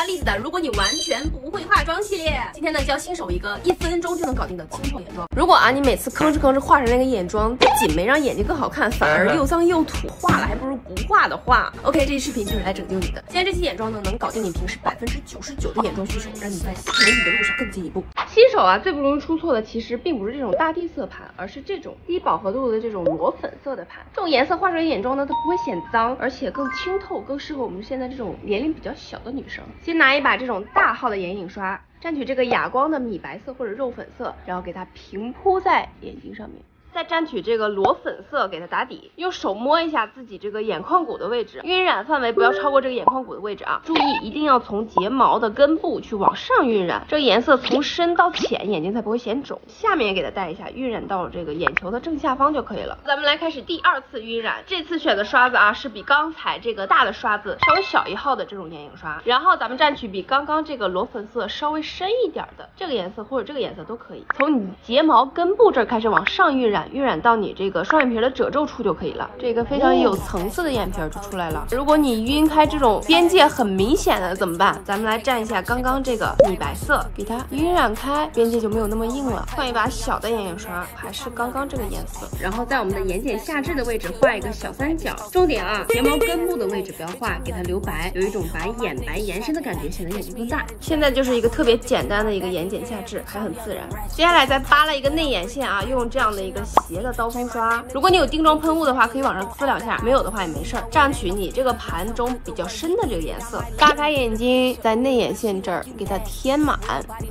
单例子的。如果你完全不会化妆系列，今天呢教新手一个一分钟就能搞定的清透眼妆。如果啊你每次吭哧吭哧画上那个眼妆，不仅没让眼睛更好看，反而又脏又土，画了还不如不画的话，OK，这期视频就是来拯救你的。今天这期眼妆呢，能搞定你平时百分之九十九的眼妆需求，让你在美女的路上更进一步。新手啊，最不容易出错的其实并不是这种大地色盘，而是这种低饱和度的这种裸粉色的盘。这种颜色画出来眼妆呢，它不会显脏，而且更清透，更适合我们现在这种年龄比较小的女生。先拿一把这种大号的眼影刷，蘸取这个哑光的米白色或者肉粉色，然后给它平铺在眼睛上面。再蘸取这个裸粉色给它打底，用手摸一下自己这个眼眶骨的位置，晕染范围不要超过这个眼眶骨的位置啊！注意一定要从睫毛的根部去往上晕染，这个颜色从深到浅，眼睛才不会显肿。下面也给它带一下，晕染到这个眼球的正下方就可以了。咱们来开始第二次晕染，这次选的刷子啊是比刚才这个大的刷子稍微小一号的这种眼影刷，然后咱们蘸取比刚刚这个裸粉色稍微深一点的这个颜色或者这个颜色都可以，从你睫毛根部这儿开始往上晕染。晕染到你这个双眼皮的褶皱处就可以了，这个非常有层次的眼皮就出来了。如果你晕开这种边界很明显的怎么办？咱们来蘸一下刚刚这个米白色，给它晕染开，边界就没有那么硬了。换一把小的眼影刷，还是刚刚这个颜色，然后在我们的眼睑下至的位置画一个小三角。重点啊，睫毛根部的位置不要画，给它留白，有一种把眼白延伸的感觉，显得眼睛更大。现在就是一个特别简单的一个眼睑下至，还很自然。接下来再扒拉一个内眼线啊，用这样的一个。斜的刀锋刷，如果你有定妆喷雾的话，可以往上呲两下；没有的话也没事儿。蘸取你这个盘中比较深的这个颜色，大开眼睛，在内眼线这儿给它填满，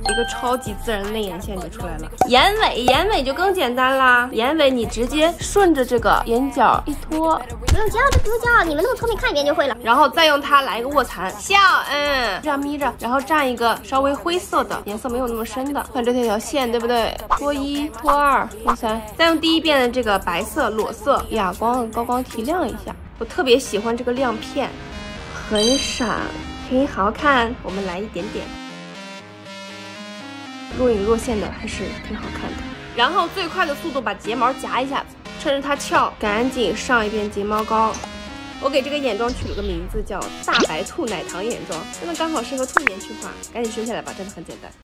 一个超级自然的内眼线就出来了。眼尾，眼尾就更简单啦，眼尾你直接顺着这个眼角一拖，不用教，这不用教，你们那么聪明，看一遍就会了。然后再用它来一个卧蚕，笑，嗯，这样眯着，然后蘸一个稍微灰色的颜色，没有那么深的，看这条线对不对？拖一，拖二，拖三，再用。第一遍的这个白色裸色哑光高光提亮一下，我特别喜欢这个亮片，很闪，很好看。我们来一点点，若隐若现的，还是挺好看的。然后最快的速度把睫毛夹一下子，趁着它翘，赶紧上一遍睫毛膏。我给这个眼妆取了个名字叫大白兔奶糖眼妆，真的刚好适合兔年去画，赶紧学起来吧，真的很简单。